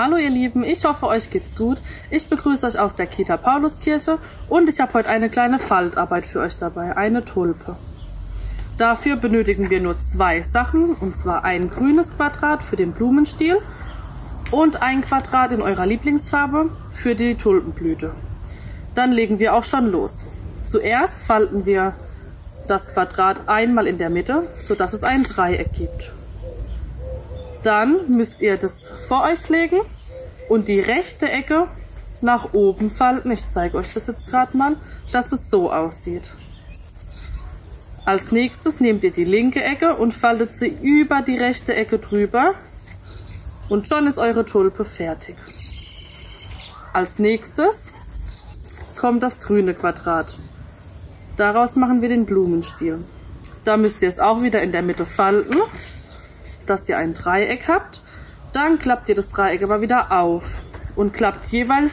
Hallo ihr Lieben, ich hoffe euch geht's gut. Ich begrüße euch aus der Kita Pauluskirche und ich habe heute eine kleine Faltarbeit für euch dabei, eine Tulpe. Dafür benötigen wir nur zwei Sachen, und zwar ein grünes Quadrat für den Blumenstiel und ein Quadrat in eurer Lieblingsfarbe für die Tulpenblüte. Dann legen wir auch schon los. Zuerst falten wir das Quadrat einmal in der Mitte, sodass es ein Dreieck gibt. Dann müsst ihr das vor euch legen und die rechte Ecke nach oben falten. Ich zeige euch das jetzt gerade mal, dass es so aussieht. Als nächstes nehmt ihr die linke Ecke und faltet sie über die rechte Ecke drüber und schon ist eure Tulpe fertig. Als nächstes kommt das grüne Quadrat. Daraus machen wir den Blumenstiel. Da müsst ihr es auch wieder in der Mitte falten dass ihr ein Dreieck habt. Dann klappt ihr das Dreieck aber wieder auf und klappt jeweils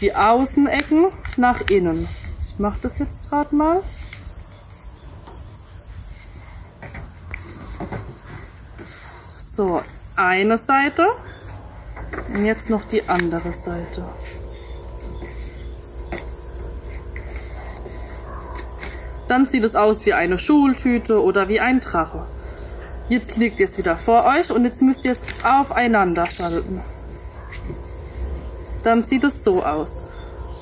die Außenecken nach innen. Ich mache das jetzt gerade mal. So, eine Seite und jetzt noch die andere Seite. Dann sieht es aus wie eine Schultüte oder wie ein Drache. Jetzt liegt ihr es wieder vor euch und jetzt müsst ihr es aufeinander schalten. Dann sieht es so aus.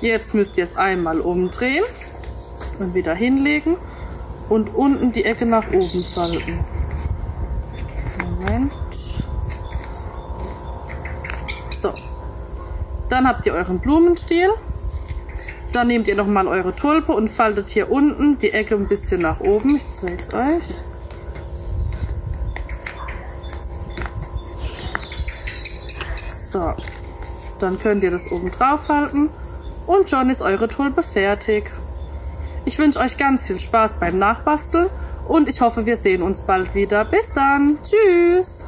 Jetzt müsst ihr es einmal umdrehen und wieder hinlegen und unten die Ecke nach oben falten. Moment. So. Dann habt ihr euren Blumenstiel. Dann nehmt ihr nochmal eure Tulpe und faltet hier unten die Ecke ein bisschen nach oben. Ich zeige es euch. So, dann könnt ihr das oben drauf halten und schon ist eure Tulpe fertig. Ich wünsche euch ganz viel Spaß beim Nachbasteln und ich hoffe, wir sehen uns bald wieder. Bis dann. Tschüss.